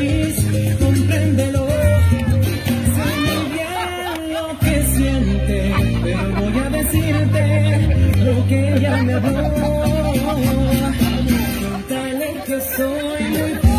feliz, compréndelo. Sé muy bien lo que siente, pero voy a decirte lo que ella me habló. Contale que soy muy.